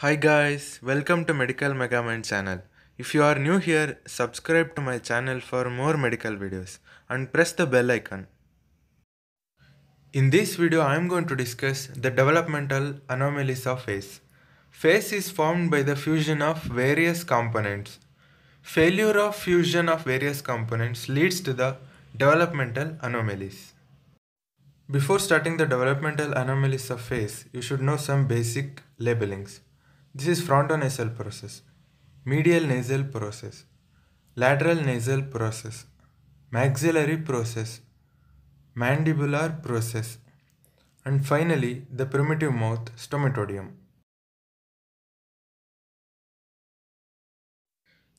Hi guys, welcome to Medical Megamind channel. If you are new here, subscribe to my channel for more medical videos and press the bell icon. In this video, I am going to discuss the developmental anomalies of face. Face is formed by the fusion of various components. Failure of fusion of various components leads to the developmental anomalies. Before starting the developmental anomalies of face, you should know some basic labelings. This is frontonasal process, medial nasal process, lateral nasal process, maxillary process, mandibular process, and finally the primitive mouth stomatodeum.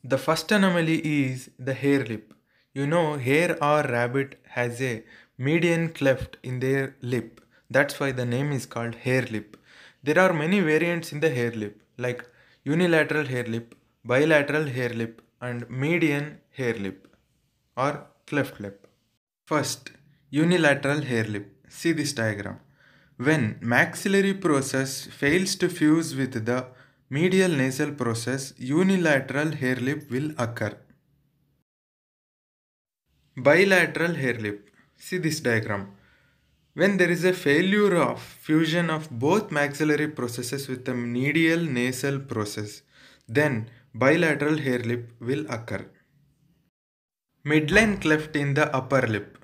The first anomaly is the hare lip. You know, hare or rabbit has a median cleft in their lip. That's why the name is called hare lip. There are many variants in the hare lip like unilateral hare lip, bilateral hare lip, and median hare lip or cleft lip. First, unilateral hare lip. See this diagram. When maxillary process fails to fuse with the medial nasal process, unilateral hare lip will occur. Bilateral hare lip. See this diagram. When there is a failure of fusion of both maxillary processes with the medial nasal process, then bilateral hare lip will occur. Midline cleft in the upper lip.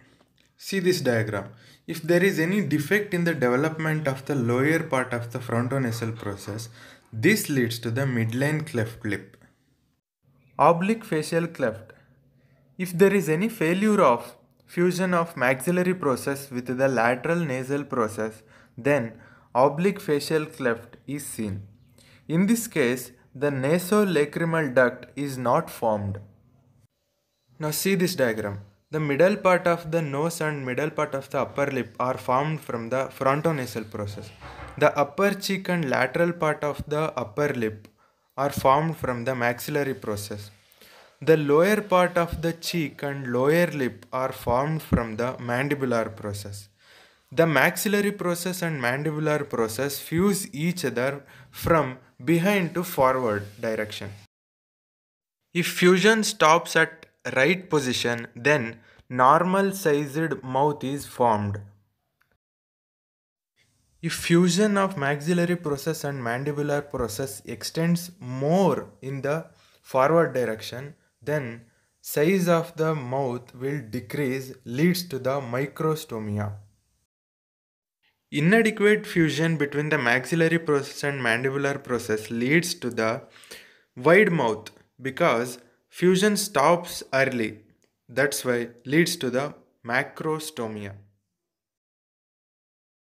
See this diagram. If there is any defect in the development of the lower part of the frontonasal process, this leads to the midline cleft lip. Oblique facial cleft. If there is any failure of fusion of maxillary process with the lateral nasal process, then oblique facial cleft is seen. In this case, the nasolacrimal duct is not formed. Now see this diagram. The middle part of the nose and middle part of the upper lip are formed from the frontonasal process. The upper cheek and lateral part of the upper lip are formed from the maxillary process. The lower part of the cheek and lower lip are formed from the mandibular process. The maxillary process and mandibular process fuse each other from behind to forward direction. If fusion stops at right position, then normal sized mouth is formed. If fusion of maxillary process and mandibular process extends more in the forward direction, then size of the mouth will decrease leads to the microstomia. Inadequate fusion between the maxillary process and mandibular process leads to the wide mouth because fusion stops early. That's why leads to the macrostomia.